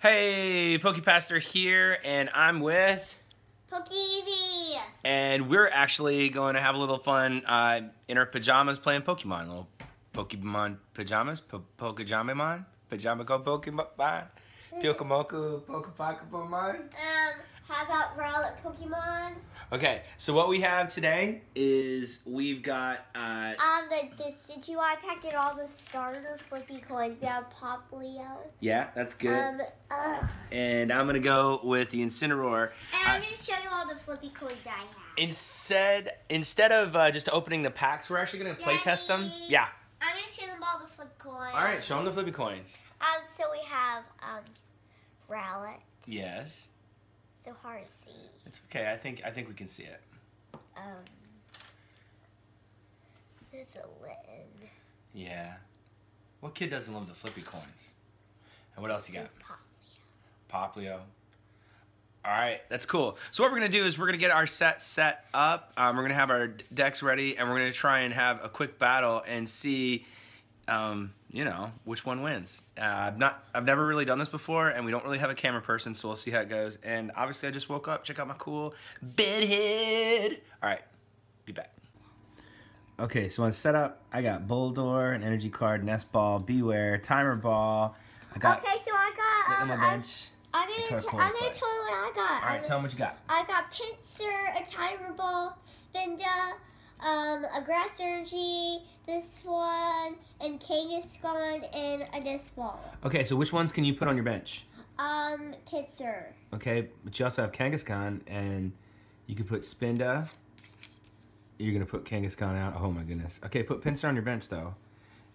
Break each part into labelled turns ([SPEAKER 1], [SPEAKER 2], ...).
[SPEAKER 1] Hey, PokePastor here, and I'm with,
[SPEAKER 2] Pokevie.
[SPEAKER 1] and we're actually going to have a little fun uh, in our pajamas playing Pokemon. Little Pokemon pajamas, po Pokejamamon, Pajama Go Pokemon, Pyokomoku, Pokepokemon.
[SPEAKER 2] Um, how about Rowlet Pokemon?
[SPEAKER 1] Okay, so what we have today is we've got uh,
[SPEAKER 2] Um, the Decidueye pack and all the starter flippy coins. We have Poplio.
[SPEAKER 1] yeah, that's good.
[SPEAKER 2] Um, uh,
[SPEAKER 1] and I'm gonna go with the Incineroar.
[SPEAKER 2] and I'm
[SPEAKER 1] Uh,
[SPEAKER 2] going to show you all the flippy coins I have.
[SPEAKER 1] Instead, instead of uh, just opening the packs, we're actually gonna play test them. Yeah.
[SPEAKER 2] I'm going to show them all the flip coins.
[SPEAKER 1] All right, show them the flippy coins.
[SPEAKER 2] Um, so we have, um, Rowlet.
[SPEAKER 1] Yes.
[SPEAKER 2] So hard to see.
[SPEAKER 1] It's okay. I think I think we can see it.
[SPEAKER 2] Um, this a Litten.
[SPEAKER 1] Yeah. What kid doesn't love the flippy coins? And what else you got?
[SPEAKER 2] Is Poplio.
[SPEAKER 1] Poplio. All right, that's cool. So what we're gonna do is we're gonna get our set set up. Um, we're gonna have our decks ready, and we're gonna try and have a quick battle and see, um, you know, which one wins. Uh, I've not, I've never really done this before, and we don't really have a camera person, so we'll see how it goes. And obviously, I just woke up. Check out my cool bedhead. All right, be back. Okay, so on setup, I got Boldor, an energy card, Nest Ball, Bewear, Timer Ball. I got
[SPEAKER 2] Okay, so I got, um,
[SPEAKER 1] at my
[SPEAKER 2] I-
[SPEAKER 1] bench.
[SPEAKER 2] I'm gonna,
[SPEAKER 1] Guitar
[SPEAKER 2] t-
[SPEAKER 1] chord
[SPEAKER 2] I'm gonna tell you what I got.
[SPEAKER 1] All right,
[SPEAKER 2] I'm-
[SPEAKER 1] tell them what you got.
[SPEAKER 2] I got Pinsir, a timer ball, Spinda, um, a grass energy, this one, and Kangaskhan, and a disc ball.
[SPEAKER 1] Okay, so which ones can you put on your bench?
[SPEAKER 2] Um, Pinsir.
[SPEAKER 1] Okay, but you also have Kangaskhan, and you could put Spinda. You're gonna put Kangaskhan out. Oh my goodness. Okay, put Pinsir on your bench though,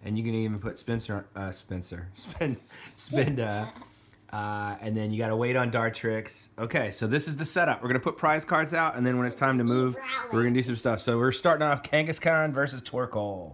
[SPEAKER 1] and you can even put Spencer, uh, Spencer, Spin, Spinda. Uh, and then you gotta wait on Dartrix. Okay, so this is the setup. We're gonna put prize cards out, and then when it's time to move, we're gonna do some stuff. So we're starting off Kangaskhan versus Torkoal.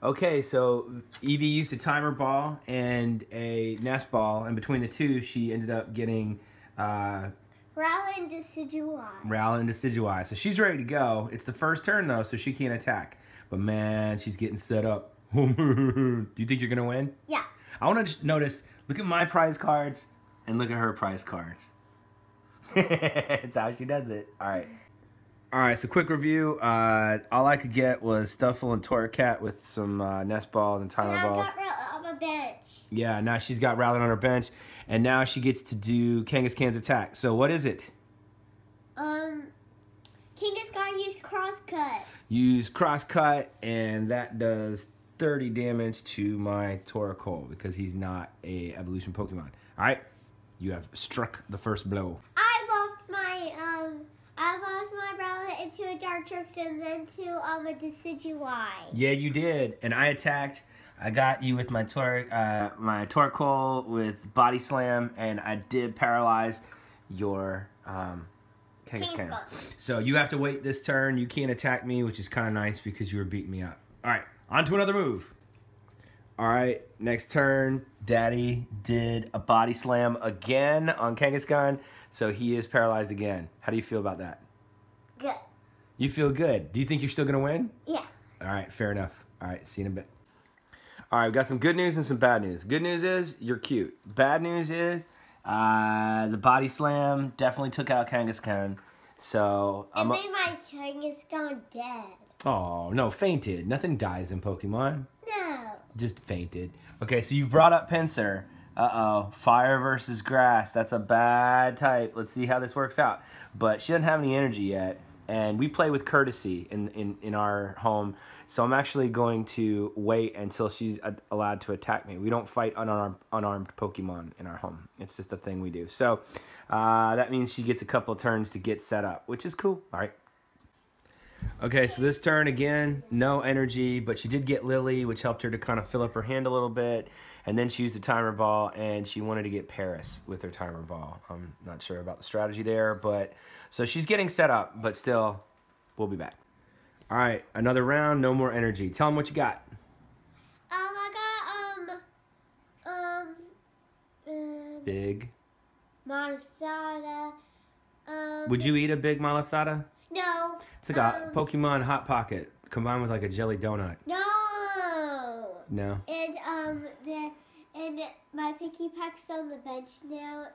[SPEAKER 1] Okay, so Evie used a timer ball and a nest ball, and between the two, she ended up getting uh,
[SPEAKER 2] Rowland Decidueye.
[SPEAKER 1] Rowlet and Decidueye. So she's ready to go. It's the first turn though, so she can't attack. But man, she's getting set up. Do you think you're gonna win?
[SPEAKER 2] Yeah.
[SPEAKER 1] I want to just notice. Look at my prize cards and look at her prize cards. It's how she does it. All right. All right. So quick review. Uh, all I could get was Stufful and Torracat with some uh, nest balls and Tyler
[SPEAKER 2] I
[SPEAKER 1] balls.
[SPEAKER 2] on my bench.
[SPEAKER 1] Yeah. Now she's got Rowlet on her bench, and now she gets to do Kangaskhan's attack. So what is it?
[SPEAKER 2] Um, Kangaskhan used crosscut.
[SPEAKER 1] use crosscut and that does 30 damage to my Torkoal because he's not a evolution Pokemon. Alright, you have struck the first blow.
[SPEAKER 2] I locked my, um, I locked my Rowlet into a Dartrix and then to, um, a Decidueye.
[SPEAKER 1] Yeah, you did. And I attacked. I got you with my Tor uh, my Torkoal with Body Slam and I did paralyze your um. Kangaskhan. So you have to wait this turn. You can't attack me, which is kind of nice because you were beating me up. All right, on to another move. All right, next turn, Daddy did a body slam again on Kangaskhan, so he is paralyzed again. How do you feel about that?
[SPEAKER 2] Good.
[SPEAKER 1] You feel good. Do you think you're still gonna win?
[SPEAKER 2] Yeah.
[SPEAKER 1] All right, fair enough. All right, see you in a bit. All right, we got some good news and some bad news. Good news is you're cute. Bad news is uh, the body slam definitely took out Kangaskhan. So
[SPEAKER 2] It
[SPEAKER 1] I'm.
[SPEAKER 2] made my Kangaskhan dead.
[SPEAKER 1] Oh no, fainted. Nothing dies in Pokemon.
[SPEAKER 2] No.
[SPEAKER 1] Just fainted. Okay, so you brought up Pinsir. Uh oh, fire versus grass. That's a bad type. Let's see how this works out. But she doesn't have any energy yet, and we play with courtesy in in in our home. So I'm actually going to wait until she's allowed to attack me. We don't fight unarmed unarmed Pokemon in our home. It's just a thing we do. So uh, that means she gets a couple turns to get set up, which is cool. All right. Okay, so this turn again, no energy, but she did get Lillie, which helped her to kind of fill up her hand a little bit. And then she used a timer ball, and she wanted to get Paris with her timer ball. I'm not sure about the strategy there, but so she's getting set up, but still, we'll be back. All right, another round, no more energy. Tell them what you got.
[SPEAKER 2] Um, I got, um, um,
[SPEAKER 1] Big.
[SPEAKER 2] Marsada, um,
[SPEAKER 1] Would you eat a big malasada? It's like a
[SPEAKER 2] Um,
[SPEAKER 1] Pokemon Hot Pocket combined with like a jelly donut.
[SPEAKER 2] no,
[SPEAKER 1] No.
[SPEAKER 2] and, um, the, and my Pikipek's on the bench now,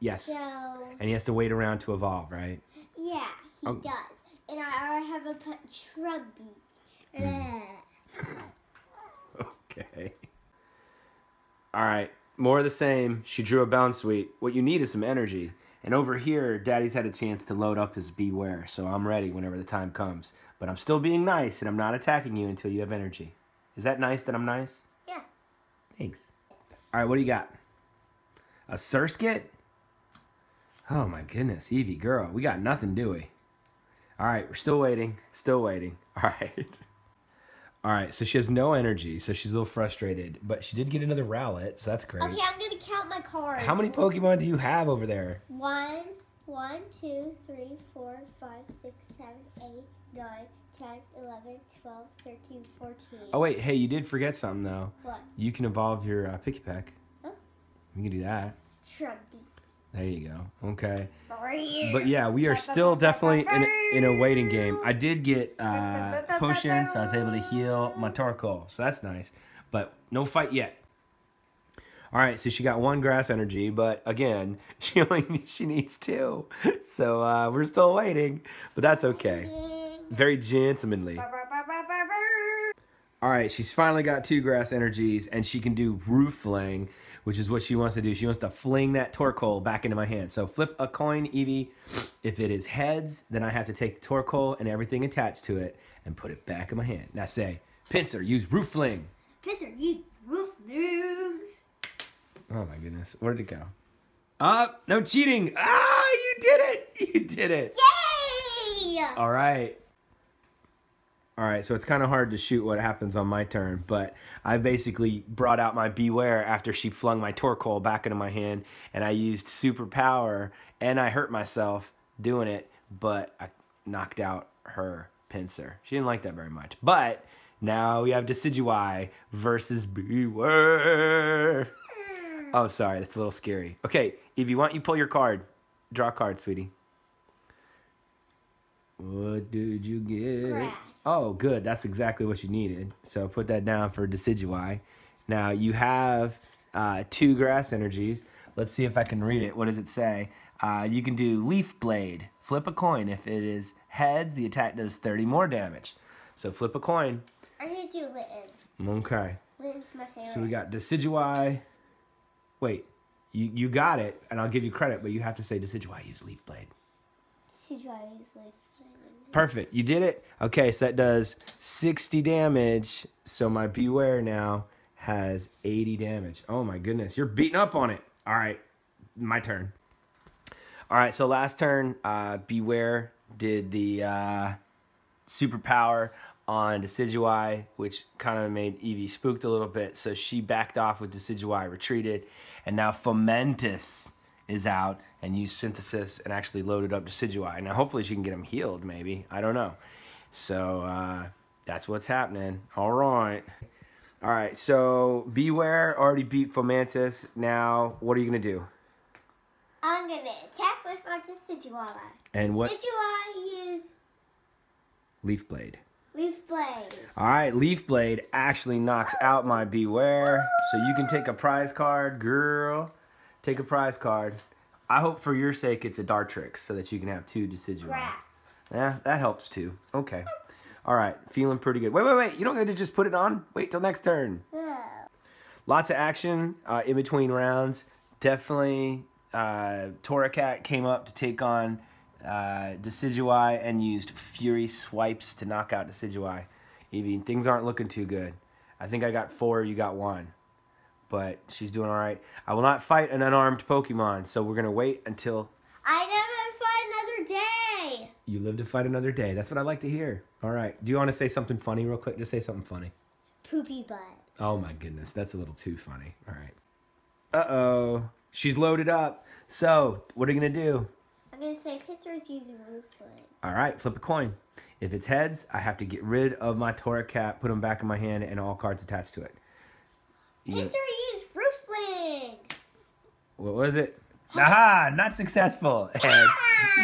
[SPEAKER 1] Yes.
[SPEAKER 2] so
[SPEAKER 1] And he has to wait around to evolve, right?
[SPEAKER 2] yeah, he
[SPEAKER 1] Oh.
[SPEAKER 2] does. And I already have a put Trubby.
[SPEAKER 1] Hmm. Okay. All right. More of the same. She drew a bounce suite. What you need is some energy. And over here, Daddy's had a chance to load up his Bewear, so I'm ready whenever the time comes. But I'm still being nice, and I'm not attacking you until you have energy. Is that nice that I'm nice?
[SPEAKER 2] Yeah.
[SPEAKER 1] Thanks. All right, what do you got? A Surskit? Oh my goodness, Evie, girl, we got nothing, do we? All right, we're still waiting, still waiting. All right. All right, so she has no energy, so she's a little frustrated, but she did get another Rowlet, so that's great.
[SPEAKER 2] Okay, I'm gonna count my cards.
[SPEAKER 1] How many Pokemon do you have over there?
[SPEAKER 2] One, one, two, three, four, five, six, seven, eight, nine, ten, eleven, twelve, thirteen, fourteen.
[SPEAKER 1] Oh wait, hey, you did forget something though.
[SPEAKER 2] What?
[SPEAKER 1] You can evolve your uh, Pikipek.
[SPEAKER 2] Huh?
[SPEAKER 1] You can do that.
[SPEAKER 2] Trumpy.
[SPEAKER 1] There you go. Okay. But yeah, we are still definitely in a, in a waiting game. I did get uh, potions. I was able to heal my Torkoal, so that's nice. But no fight yet. All right, so she got one grass energy, but again, she only she needs two. So uh, we're still waiting, but that's okay. Very gentlemanly. All right, she's finally got two grass energies, and she can do roof fling, which is what she wants to do. She wants to fling that Torkoal back into my hand. So flip a coin, Evie. If it is heads, then I have to take the Torkoal and everything attached to it and put it back in my hand. Now say, Pinsir, use roof fling.
[SPEAKER 2] Peter, use roof roof.
[SPEAKER 1] Oh my goodness, where did it go? Up, no cheating. Ah, you did it. You did it.
[SPEAKER 2] Yay!
[SPEAKER 1] All right. All right, so it's kind of hard to shoot what happens on my turn, but I basically brought out my Bewear after she flung my Torkoal back into my hand, and I used Super Power, and I hurt myself doing it, but I knocked out her Pinsir. She didn't like that very much. But now we have Decidueye versus Bewear. Oh, sorry, that's a little scary. Okay, Evie, why don't you pull your card? Draw a card, sweetie. What did you get?
[SPEAKER 2] Grass.
[SPEAKER 1] Oh, good. That's exactly what you needed. So put that down for Decidueye. Now you have uh, two grass energies. Let's see if I can read it. What does it say? Uh, you can do Leaf Blade. Flip a coin. If it is heads, the attack does 30 more damage. So flip a coin.
[SPEAKER 2] I'm gonna do Litten.
[SPEAKER 1] Okay.
[SPEAKER 2] Litten's my favorite.
[SPEAKER 1] So we got Decidueye. Wait, you, you got it, and I'll give you credit, but you have to say Decidueye use Leaf Blade.
[SPEAKER 2] Decidueye's life.
[SPEAKER 1] Perfect. You did it. Okay, so that does 60 damage. So my Bewear now has 80 damage. Oh my goodness. You're beating up on it. All right. My turn. All right, so last turn, uh, Bewear did the uh, superpower on Decidueye, which kind of made Eevee spooked a little bit. So she backed off with Decidueye, retreated, and now Fomantis is out and used Synthesis and actually loaded up Decidueye. Now hopefully she can get him healed, maybe. I don't know. So uh, that's what's happening. All right. All right, so Bewear already beat Fomantis. Now, what are you going to do?
[SPEAKER 2] I'm gonna attack with my Decidueye.
[SPEAKER 1] And what?
[SPEAKER 2] Decidueye use
[SPEAKER 1] Leaf Blade.
[SPEAKER 2] Leaf Blade.
[SPEAKER 1] All right, Leaf Blade actually knocks out my Bewear. So you can take a prize card, girl. Take a prize card. I hope for your sake it's a Dartrix so that you can have two Decidueyes. Yeah, that helps too. Okay. All right, feeling pretty good. Wait, wait, wait. You don't get to just put it on. Wait till next turn.
[SPEAKER 2] Oh.
[SPEAKER 1] Lots of action uh, in between rounds. Definitely, uh, Torracat came up to take on uh, Decidueye and used Fury swipes to knock out Decidueye. Evie, things aren't looking too good. I think I got four, you got one. But she's doing all right. I will not fight an unarmed Pokemon, so we're going to wait until
[SPEAKER 2] I never fight another day.
[SPEAKER 1] you live to fight another day. That's what I like to hear. All right. Do you want to say something funny real quick? Just say something funny.
[SPEAKER 2] Poopy butt.
[SPEAKER 1] Oh my goodness, that's a little too funny. All right. Uh oh, she's loaded up. So, what are you gonna do?
[SPEAKER 2] I'm gonna say Pittsburgh's using Roof
[SPEAKER 1] All right, flip a coin. If it's heads, I have to get rid of my Torracat, put them back in my hand, and all cards attached to it. You-
[SPEAKER 2] Pittsburgh used Roof
[SPEAKER 1] what was it? Aha! Not successful. Heads.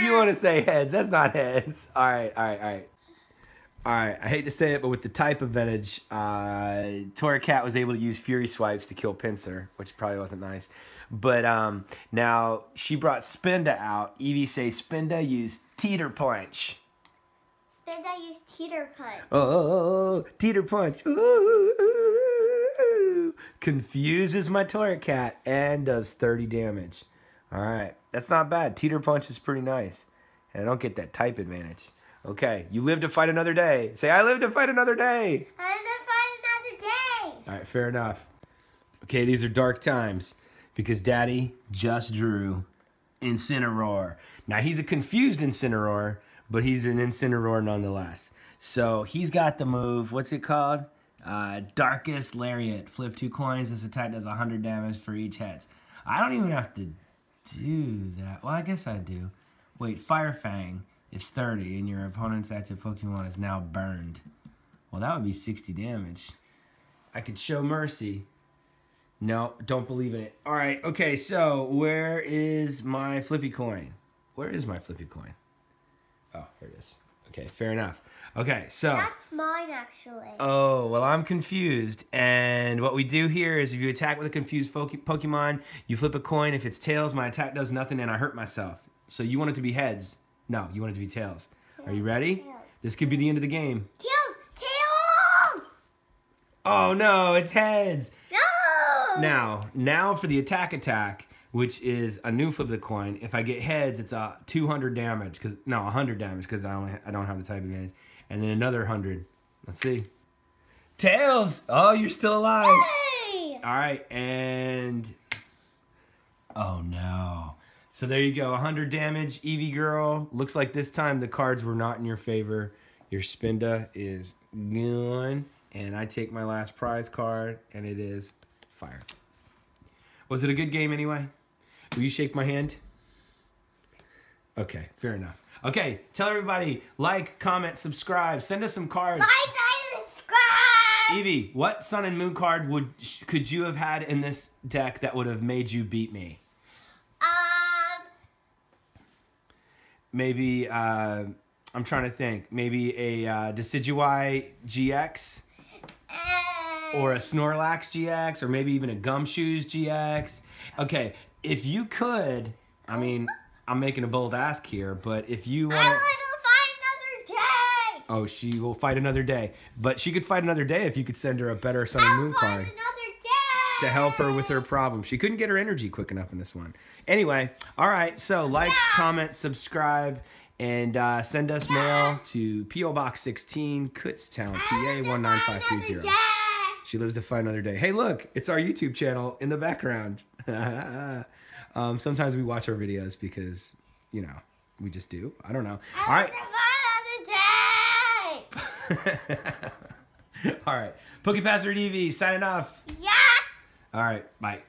[SPEAKER 1] You want to say heads? That's not heads. All right, all right, all right. All right, I hate to say it, but with the type advantage, uh, Torracat was able to use Fury Swipes to kill Pinsir, which probably wasn't nice. But um, now she brought Spinda out. Evie say Spinda used Teeter Punch.
[SPEAKER 2] Spinda used Teeter Punch.
[SPEAKER 1] Oh, Teeter Punch. Ooh, confuses my Torracat and does 30 damage. All right, that's not bad. Teeter Punch is pretty nice. And I don't get that type advantage. Okay, you live to fight another day. Say, I live to fight another day.
[SPEAKER 2] I live to fight another day.
[SPEAKER 1] All right, fair enough. Okay, these are dark times because Daddy just drew Incineroar. Now, he's a confused Incineroar, but he's an Incineroar nonetheless. So he's got the move, what's it called? Uh, Darkest Lariat. Flip two coins. This attack does 100 damage for each heads. I don't even have to do that. Well, I guess I do. Wait, Fire Fang is 30, and your opponent's active Pokemon is now burned. Well, that would be 60 damage. I could show mercy. No, don't believe in it. All right, okay, so where is my flippy coin? Where is my flippy coin? Oh, here it is. Okay, fair enough. Okay, so.
[SPEAKER 2] That's mine, actually.
[SPEAKER 1] Oh, well, I'm confused. And what we do here is if you attack with a confused Pokemon, you flip a coin. If it's tails, my attack does nothing and I hurt myself. So you want it to be heads. No, you want it to be tails. Are you ready?
[SPEAKER 2] Tails.
[SPEAKER 1] This could be the end of the game.
[SPEAKER 2] Tails! Tails!
[SPEAKER 1] Oh, no, it's heads.
[SPEAKER 2] No!
[SPEAKER 1] Now, now for the attack attack, which is a new flip of the coin. If I get heads, it's a 200 damage because no, 100 damage because I only I don't have the type advantage, and then another 100. Let's see. Tails. Oh, you're still alive.
[SPEAKER 2] Hey!
[SPEAKER 1] All right, and oh no. So there you go, 100 damage, Eevee girl. Looks like this time the cards were not in your favor. Your Spinda is gone, and I take my last prize card, and it is fire. Was it a good game anyway? Will you shake my hand? Okay, fair enough. Okay, tell everybody, like, comment, subscribe, send us some cards.
[SPEAKER 2] Like, subscribe!
[SPEAKER 1] Eevee, what Sun and Moon card would could you have had in this deck that would have made you beat me?
[SPEAKER 2] Um,
[SPEAKER 1] Maybe uh, I'm trying to think. Maybe a uh, Decidueye GX
[SPEAKER 2] and...
[SPEAKER 1] or a Snorlax GX or maybe even a Gumshoos GX. Okay, if you could, I mean, I'm making a bold ask here, but if you want
[SPEAKER 2] to fight another day!
[SPEAKER 1] Oh, she will fight another day. But she could fight another day if you could send her a better Sun and Moon card.
[SPEAKER 2] another
[SPEAKER 1] to help her with her problem. She couldn't get her energy quick enough in this one. Anyway, all right. So like, comment, subscribe, and uh, send us mail to PO Box 16, Kutztown, PA
[SPEAKER 2] I'll fight another
[SPEAKER 1] 19530. She lives to fight another day. Hey, look, it's our YouTube channel in the background. um, sometimes we watch our videos because you know we just do. I don't know. All
[SPEAKER 2] I
[SPEAKER 1] right.
[SPEAKER 2] want to fight another day!
[SPEAKER 1] all right. PokePastor DV signing off.
[SPEAKER 2] Yeah!
[SPEAKER 1] All right. Bye.